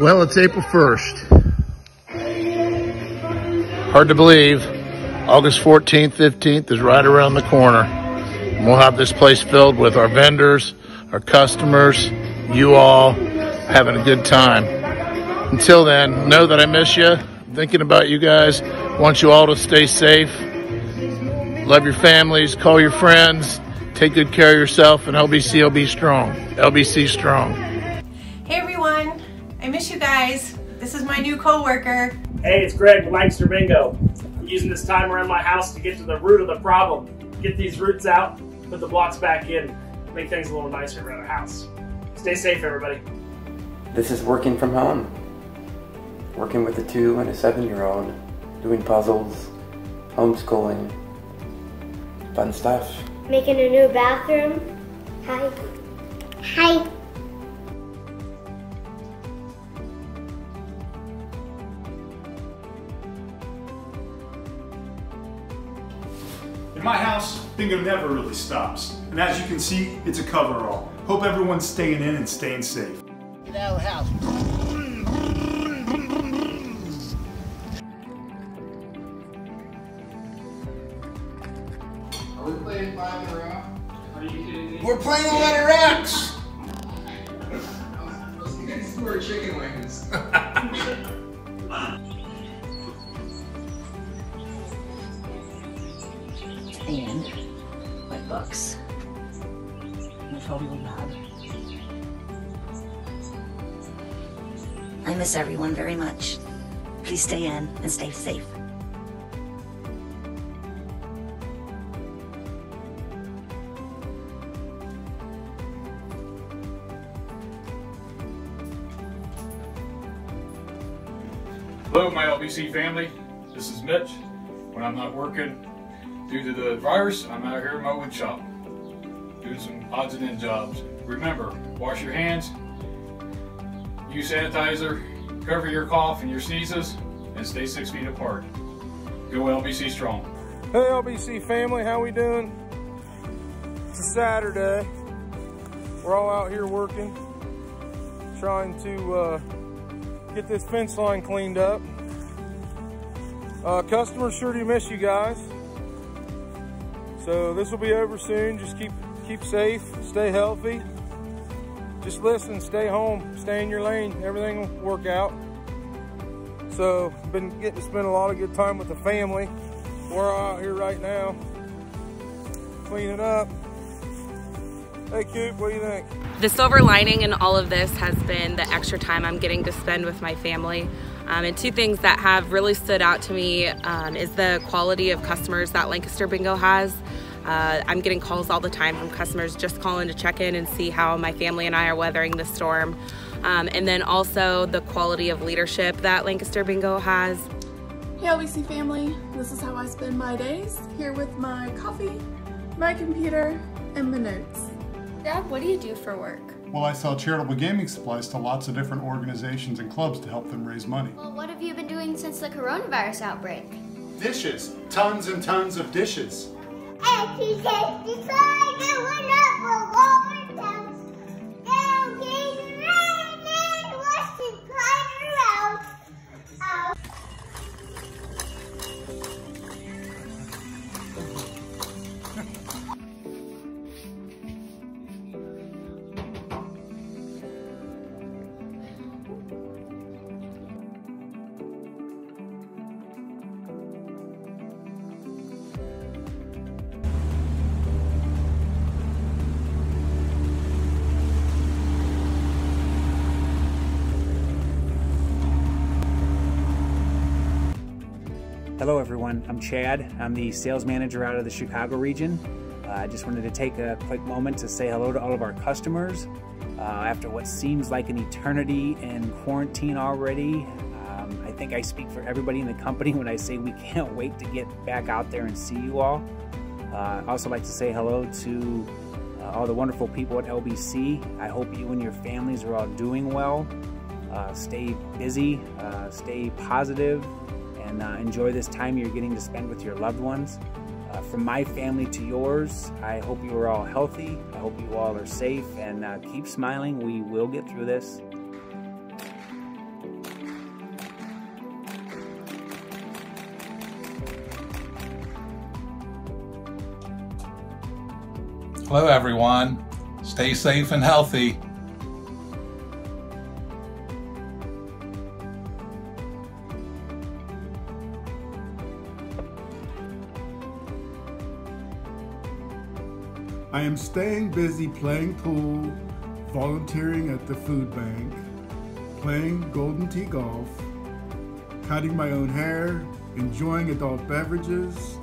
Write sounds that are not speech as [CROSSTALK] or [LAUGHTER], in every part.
Well, it's April 1st. Hard to believe. August 14th, 15th is right around the corner. And we'll have this place filled with our vendors, our customers, you all having a good time. Until then, know that I miss you. Thinking about you guys. Want you all to stay safe. Love your families. Call your friends. Take good care of yourself. And LBC be strong. LBC strong. Hey everyone, I miss you guys. This is my new coworker. Hey, it's Greg with Lancaster Bingo. I'm using this time around my house to get to the root of the problem. Get these roots out, put the blocks back in, make things a little nicer around the house. Stay safe, everybody. This is working from home. Working with a two and a seven year old, doing puzzles, homeschooling, fun stuff. Making a new bathroom. Hi. Hi. In my house, bingo never really stops. And as you can see, it's a coverall. Hope everyone's staying in and staying safe. Get out of the house. Are we playing five in a row? Are you kidding me? We're playing the letter X. Those guys who are chicken wings. [LAUGHS] books. My phone will lab. I miss everyone very much. Please stay in and stay safe. Hello, my LBC family. This is Mitch. When I'm not working due to the virus, I'm out here in my wood shop, doing some odds and end jobs. Remember, wash your hands, use sanitizer, cover your cough and your sneezes, and stay six feet apart. Go LBC strong. Hey LBC family, how we doing? It's a Saturday. We're all out here working, trying to uh, get this fence line cleaned up. Uh, customers sure do miss you guys. So this will be over soon. Just keep keep safe, stay healthy. Just listen, stay home, stay in your lane. Everything will work out. So I've been getting to spend a lot of good time with the family. We're out here right now, cleaning up. Hey Coop, what do you think? The silver lining in all of this has been the extra time I'm getting to spend with my family. Um, and two things that have really stood out to me um, is the quality of customers that Lancaster Bingo has. Uh, I'm getting calls all the time from customers just calling to check in and see how my family and I are weathering the storm. Um, and then also the quality of leadership that Lancaster Bingo has. Hey LBC family, this is how I spend my days, here with my coffee, my computer, and my notes. Dad, what do you do for work? Well, I sell charitable gaming supplies to lots of different organizations and clubs to help them raise money. Well, what have you been doing since the coronavirus outbreak? Dishes. Tons and tons of dishes. And she just decided to run up a wall. Hello, everyone. I'm Chad. I'm the sales manager out of the Chicago region. Uh, I just wanted to take a quick moment to say hello to all of our customers. Uh, after what seems like an eternity in quarantine already, um, I think I speak for everybody in the company when I say we [LAUGHS] can't wait to get back out there and see you all. Uh, I also like to say hello to uh, all the wonderful people at LBC. I hope you and your families are all doing well. Uh, stay busy, uh, stay positive, and uh, enjoy this time you're getting to spend with your loved ones. Uh, from my family to yours, I hope you are all healthy. I hope you all are safe and uh, keep smiling. We will get through this. Hello, everyone. Stay safe and healthy. I am staying busy playing pool, volunteering at the food bank, playing Golden Tee golf, cutting my own hair, enjoying adult beverages,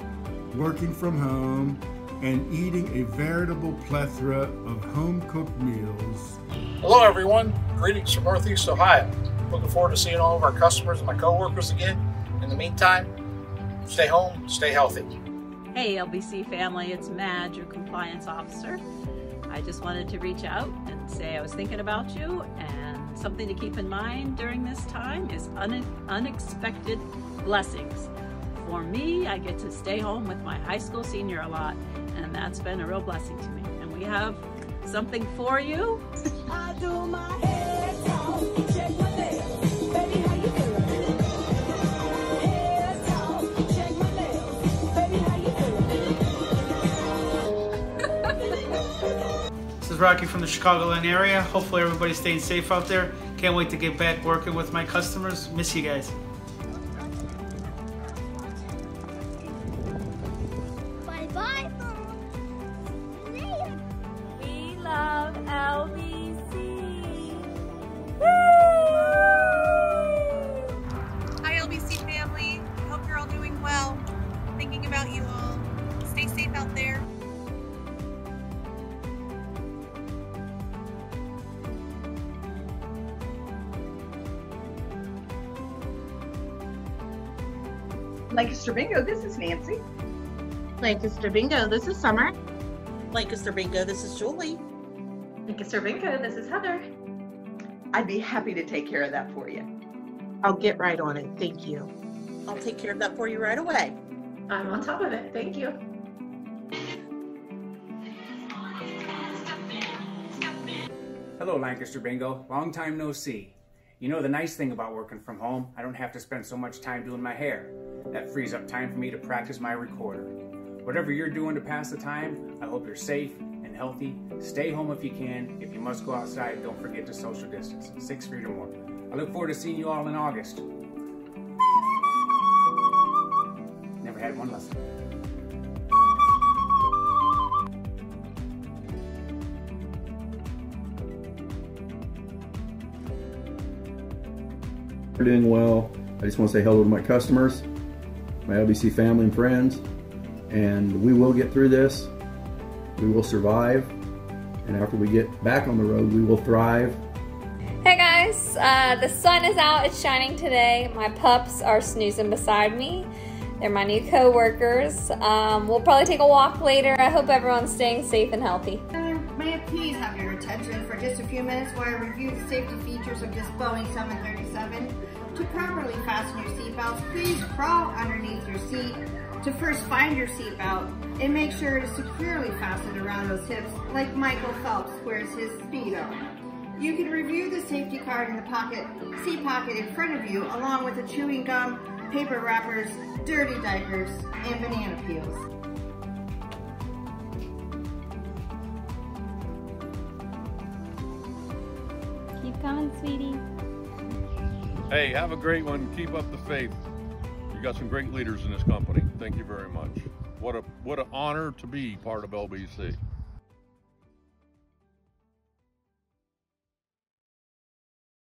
working from home, and eating a veritable plethora of home-cooked meals. Hello everyone, greetings from Northeast Ohio. Looking forward to seeing all of our customers and my coworkers again. In the meantime, stay home, stay healthy. Hey LBC family, it's Madge, your compliance officer. I just wanted to reach out and say I was thinking about you and something to keep in mind during this time is un unexpected blessings. For me, I get to stay home with my high school senior a lot and that's been a real blessing to me. And we have something for you. Rocky from the Chicagoland area. Hopefully everybody's staying safe out there. Can't wait to get back working with my customers. Miss you guys. Bye bye. We love LBC. Hi, LBC family. Hope you're all doing well. Thinking about you all. Stay safe out there. Lancaster Bingo, this is Nancy. Lancaster Bingo, this is Summer. Lancaster Bingo, this is Julie. Lancaster Bingo, this is Heather. I'd be happy to take care of that for you. I'll get right on it. Thank you. I'll take care of that for you right away. I'm on top of it. Thank you. Hello, Lancaster Bingo. Long time no see. You know the nice thing about working from home, I don't have to spend so much time doing my hair. That frees up time for me to practice my recorder. Whatever you're doing to pass the time, I hope you're safe and healthy. Stay home if you can. If you must go outside, don't forget to social distance, six feet or more. I look forward to seeing you all in August. Never had one lesson. We're doing well. I just want to say hello to my customers, my LBC family and friends, and we will get through this. We will survive, and after we get back on the road, we will thrive. Hey guys, uh, the sun is out, it's shining today. My pups are snoozing beside me. They're my new co-workers. Um, we'll probably take a walk later. I hope everyone's staying safe and healthy. May I please have your attention for just a few minutes while I review the safety features of this Boeing 737? To properly fasten your seatbelts, please crawl underneath your seat to first find your seatbelt and make sure it is securely fastened around those hips like Michael Phelps wears his Speedo. You can review the safety card in the pocket, seat pocket in front of you along with the chewing gum, paper wrappers, dirty diapers, and banana peels. Keep coming, sweetie. Hey, have a great one. Keep up the faith. You got some great leaders in this company. Thank you very much. What a what an honor to be part of LBC.